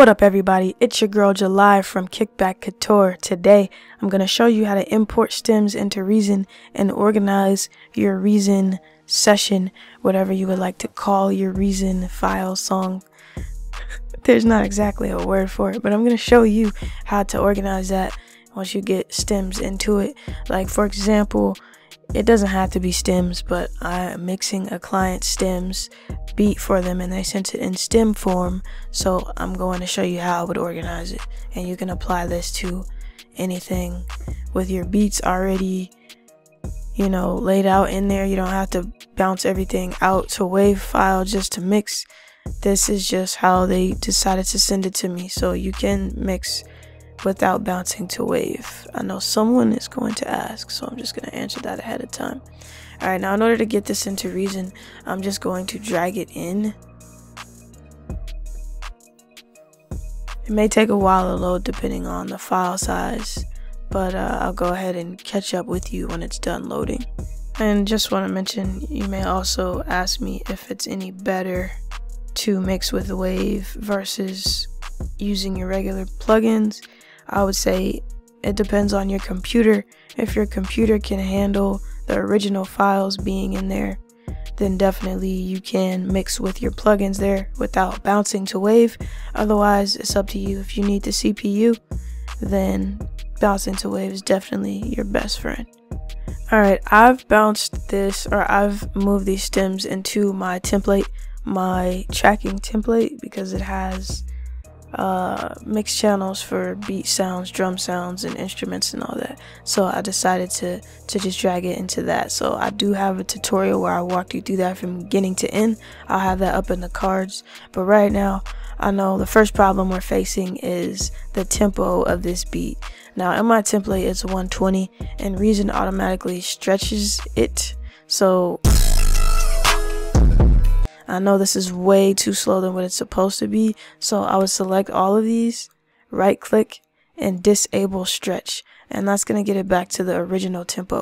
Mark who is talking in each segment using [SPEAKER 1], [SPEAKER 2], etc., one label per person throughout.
[SPEAKER 1] What up, everybody? It's your girl July from Kickback Couture. Today, I'm going to show you how to import stems into Reason and organize your Reason session, whatever you would like to call your Reason file song. There's not exactly a word for it, but I'm going to show you how to organize that once you get stems into it. Like, for example, it doesn't have to be stems, but I'm mixing a client stems beat for them and they sent it in stem form. So I'm going to show you how I would organize it. And you can apply this to anything with your beats already, you know, laid out in there. You don't have to bounce everything out to wave file just to mix. This is just how they decided to send it to me. So you can mix without bouncing to wave? I know someone is going to ask, so I'm just going to answer that ahead of time. Alright, now in order to get this into Reason, I'm just going to drag it in. It may take a while to load depending on the file size, but uh, I'll go ahead and catch up with you when it's done loading. And just want to mention, you may also ask me if it's any better to mix with Wave versus using your regular plugins. I would say it depends on your computer. If your computer can handle the original files being in there, then definitely you can mix with your plugins there without bouncing to Wave. Otherwise, it's up to you. If you need the CPU, then bouncing to Wave is definitely your best friend. Alright, I've bounced this or I've moved these stems into my template, my tracking template, because it has uh, mix channels for beat sounds, drum sounds, and instruments and all that. So I decided to to just drag it into that. So I do have a tutorial where I walk you through that from beginning to end. I'll have that up in the cards. But right now, I know the first problem we're facing is the tempo of this beat. Now in my template it's 120 and Reason automatically stretches it. So I know this is way too slow than what it's supposed to be, so I would select all of these, right click, and disable stretch, and that's going to get it back to the original tempo.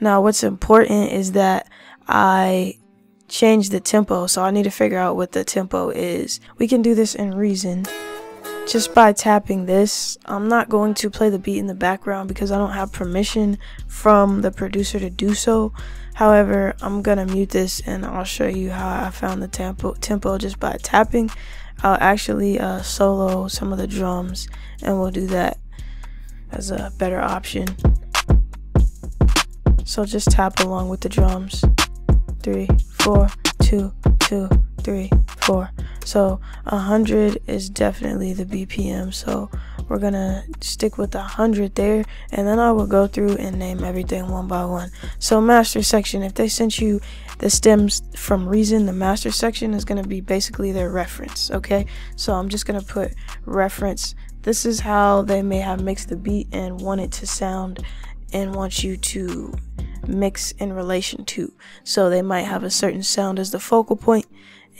[SPEAKER 1] Now what's important is that I change the tempo, so I need to figure out what the tempo is. We can do this in Reason just by tapping this. I'm not going to play the beat in the background because I don't have permission from the producer to do so. However, I'm gonna mute this and I'll show you how I found the tempo tempo just by tapping. I'll actually uh, solo some of the drums and we'll do that as a better option. So just tap along with the drums. Three, four, two, two, three, four. So a hundred is definitely the BPM. So we're gonna stick with the 100 there and then I will go through and name everything one by one so master section if they sent you the stems from reason the master section is gonna be basically their reference okay so I'm just gonna put reference this is how they may have mixed the beat and want it to sound and want you to mix in relation to so they might have a certain sound as the focal point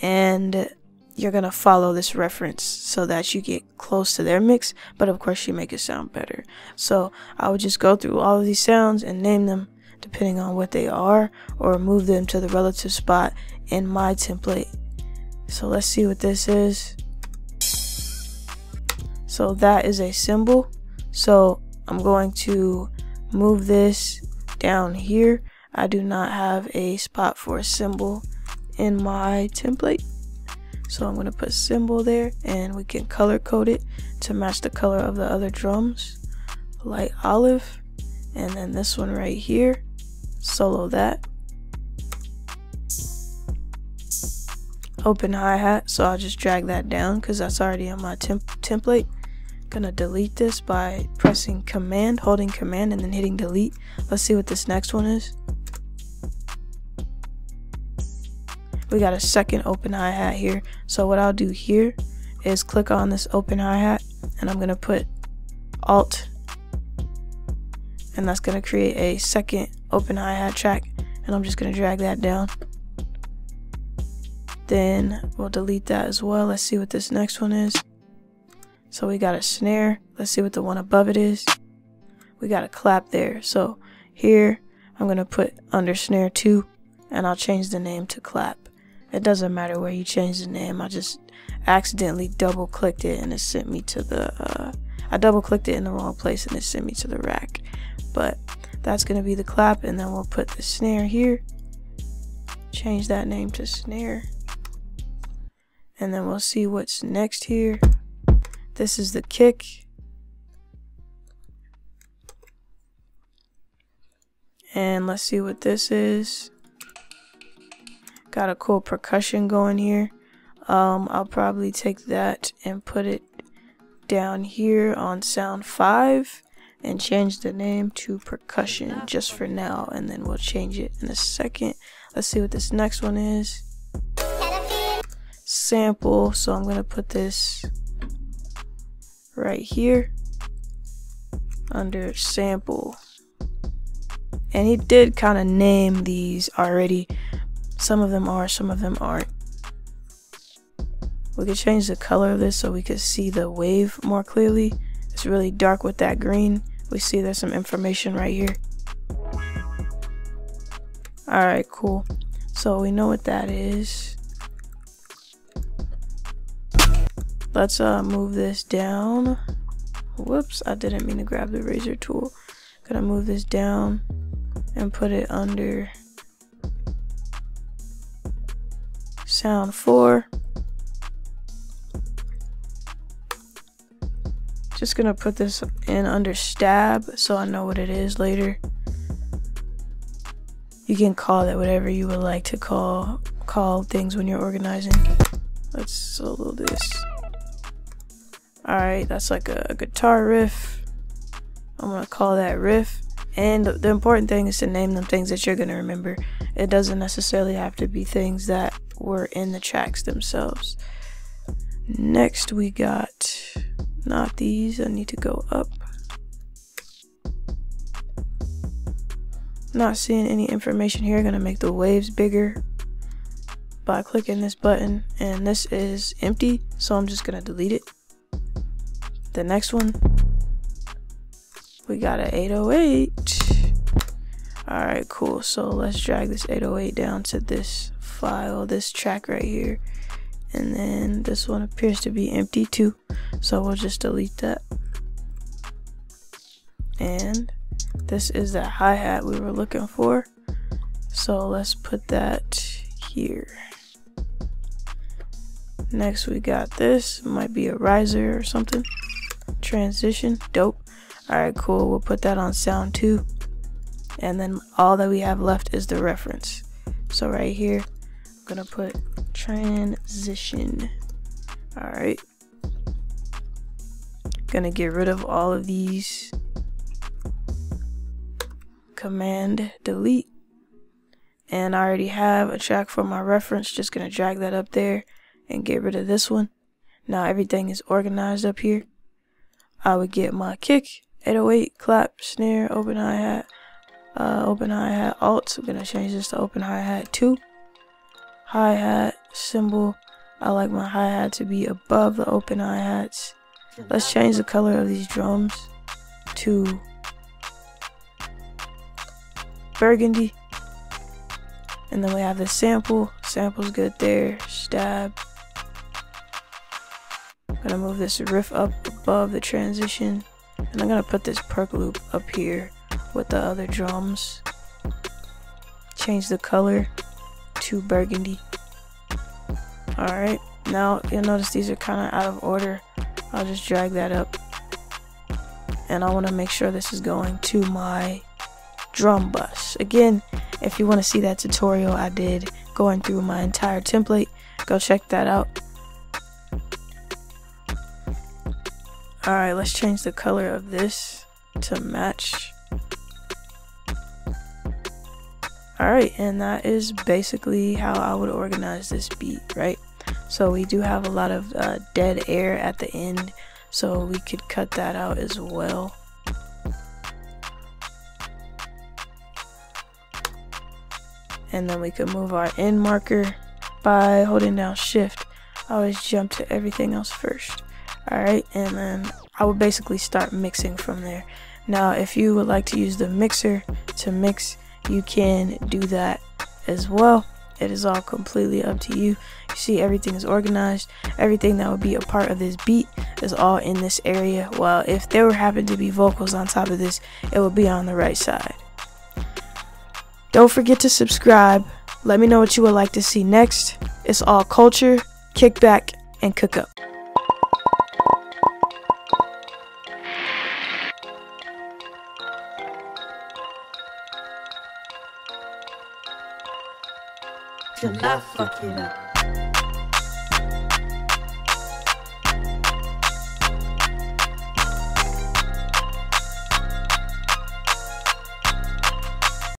[SPEAKER 1] and you're gonna follow this reference so that you get close to their mix, but of course you make it sound better. So I would just go through all of these sounds and name them depending on what they are or move them to the relative spot in my template. So let's see what this is. So that is a cymbal So I'm going to move this down here. I do not have a spot for a cymbal in my template. So I'm going to put cymbal there and we can color code it to match the color of the other drums. Light olive. And then this one right here. Solo that. Open hi-hat. So I'll just drag that down because that's already on my temp template. Gonna delete this by pressing command, holding command and then hitting delete. Let's see what this next one is. We got a second open hi-hat here. So what I'll do here is click on this open hi-hat and I'm gonna put alt and that's gonna create a second open hi-hat track and I'm just gonna drag that down. Then we'll delete that as well. Let's see what this next one is. So we got a snare. Let's see what the one above it is. We got a clap there. So here I'm gonna put under snare 2 and I'll change the name to clap. It doesn't matter where you change the name. I just accidentally double clicked it and it sent me to the uh, I double clicked it in the wrong place and it sent me to the rack. But that's gonna be the clap and then we'll put the snare here. Change that name to snare. And then we'll see what's next here. This is the kick. And let's see what this is got a cool percussion going here. Um, I'll probably take that and put it down here on sound 5 and change the name to percussion just for now and then we'll change it in a second. Let's see what this next one is. Sample so I'm gonna put this right here under sample. And he did kind of name these already some of them are some of them aren't. We could change the color of this so we could see the wave more clearly. It's really dark with that green. We see there's some information right here. All right cool. So we know what that is. Let's uh move this down. Whoops i didn't mean to grab the razor tool. Gonna move this down and put it under sound 4 just gonna put this in under stab so I know what it is later. You can call it whatever you would like to call call things when you're organizing. Let's solo this. Alright that's like a, guitar riff. I'm gonna call that riff. And the important thing is to name them things that you're gonna remember. It doesn't necessarily have to be things that were in the tracks themselves. Next we got not these, I need to go up. Not seeing any information here, gonna make the waves bigger by clicking this button and this is empty so I'm just gonna delete it. The next one we got an 808 all right cool so let's drag this 808 down to this file this track right here. And then this one appears to be empty too. So we'll just delete that. And this is that hi-hat we were looking for. So let's put that here. Next we got this. Might be a riser or something. Transition. Dope. All right cool. We'll put that on sound 2 and then all that we have left is the reference. So right here gonna put transition. All right gonna get rid of all of these. Command delete. And I already have a track for my reference. Just gonna drag that up there and get rid of this one. Now everything is organized up here. I would get my kick 808 clap snare open hi-hat uh, open hi-hat alt. I'm gonna change this to open hi-hat 2 hi-hat cymbal I like my hi-hat to be above the open hi-hats Let's change the color of these drums to burgundy. And then we have the sample. Sample's good there. Stab. I'm gonna move this riff up above the transition. And I'm gonna put this perc loop up here with the other drums. Change the color to burgundy. Alright, now you'll notice these are kind of out of order. I'll just drag that up. And I want to make sure this is going to my drum bus. Again, if you want to see that tutorial I did going through my entire template, go check that out. Alright, let's change the color of this to match. Alright, and that is basically how I would organize this beat, right? So we do have a lot of uh, dead air at the end, so we could cut that out as well. And then we could move our end marker by holding down shift. I always jump to everything else first. Alright, and then I would basically start mixing from there. Now, if you would like to use the mixer to mix, you can do that as well. It is all completely up to you. You see, everything is organized. Everything that would be a part of this beat is all in this area. While if there were happen to be vocals on top of this, it would be on the right side. Don't forget to subscribe. Let me know what you would like to see next. It's all culture, kickback, and cook up.
[SPEAKER 2] Till I fuck it up.